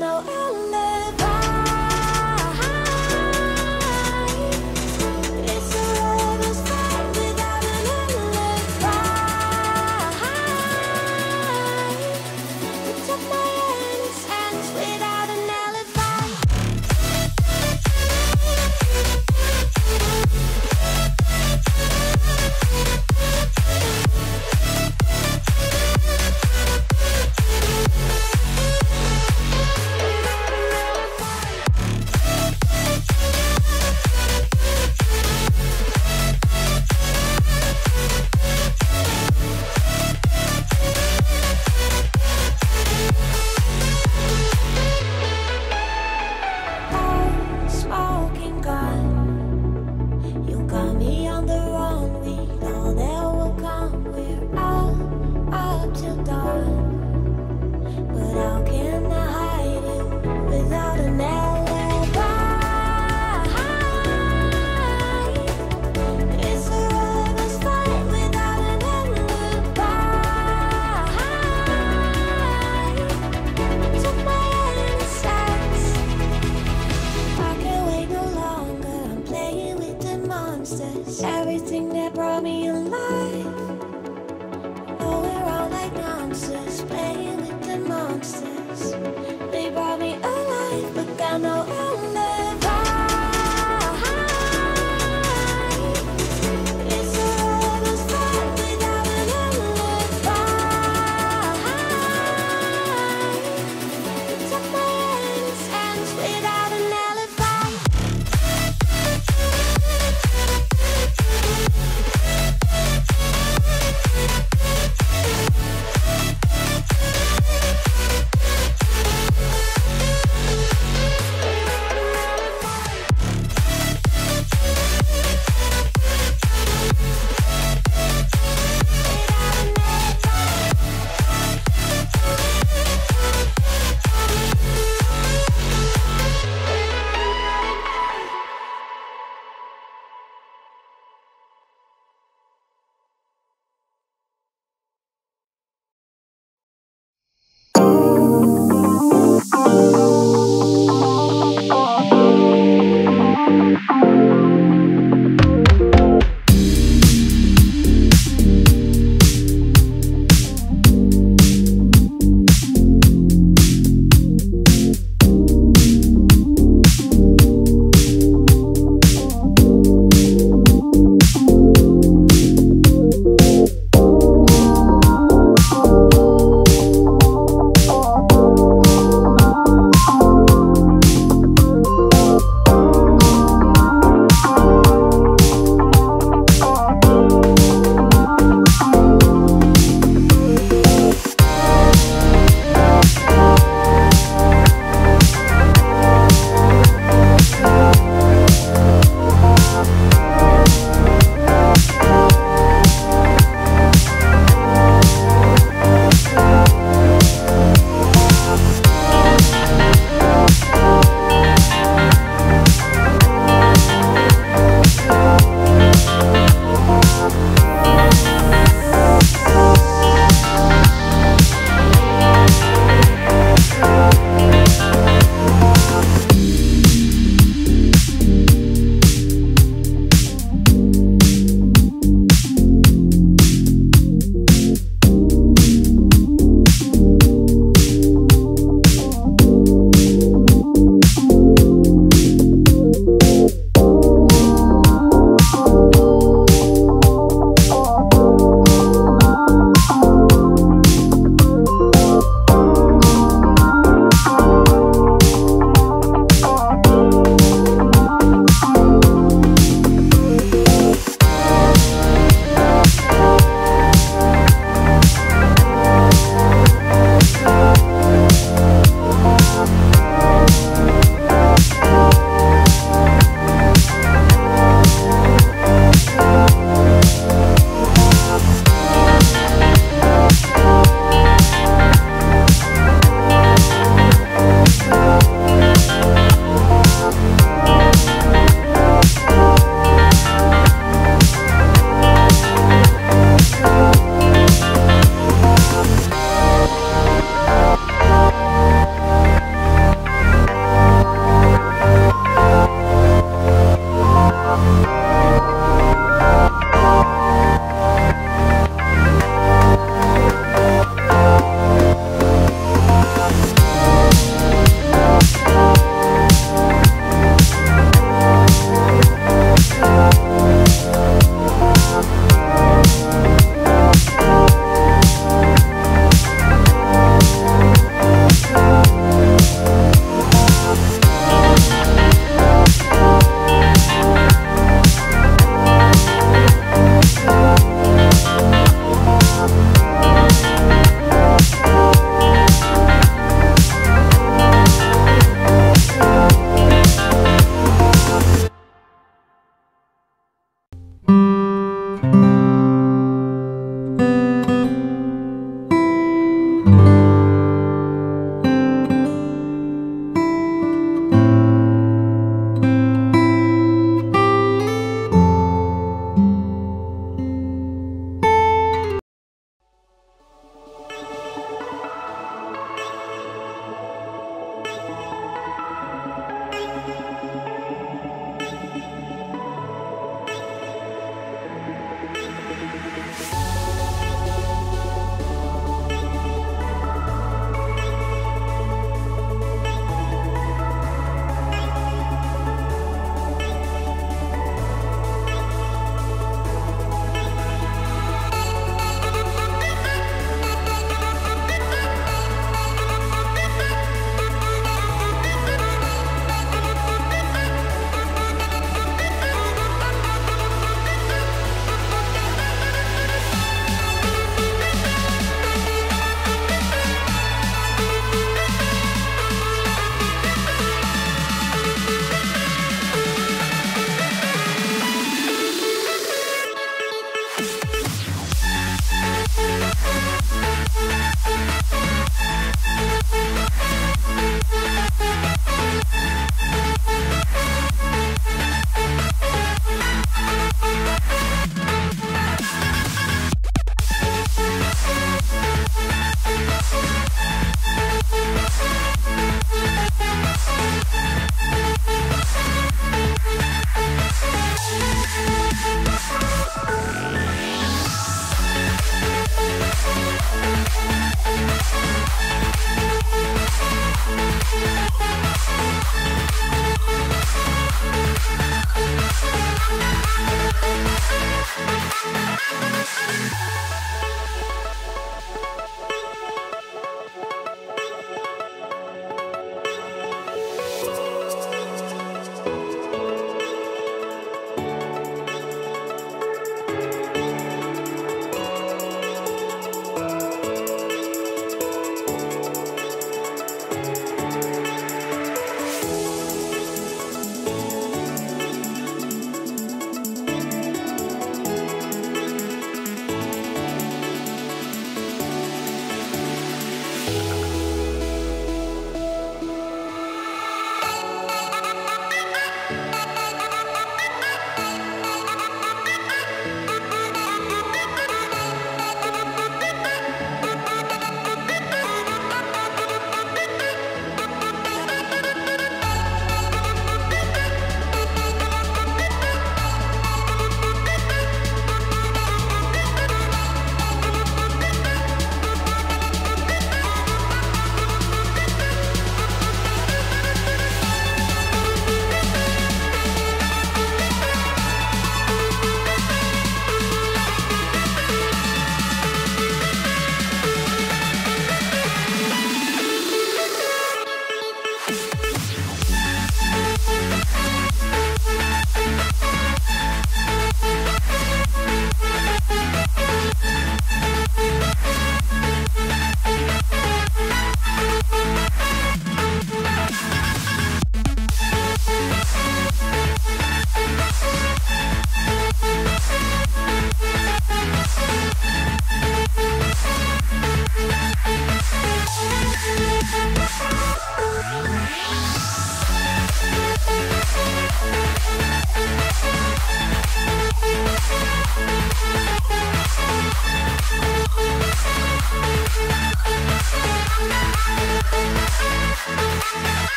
but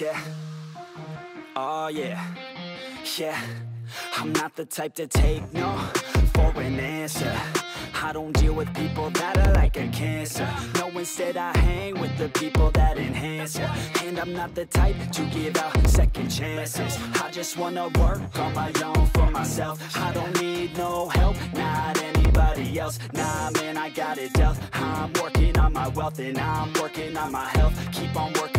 Yeah. Oh yeah, yeah. I'm not the type to take no for an answer. I don't deal with people that are like a cancer. No, instead I hang with the people that enhance ya. And I'm not the type to give out second chances. I just wanna work on my own for myself. I don't need no help, not anybody else. Nah man, I got it dealt. I'm working on my wealth and I'm working on my health. Keep on working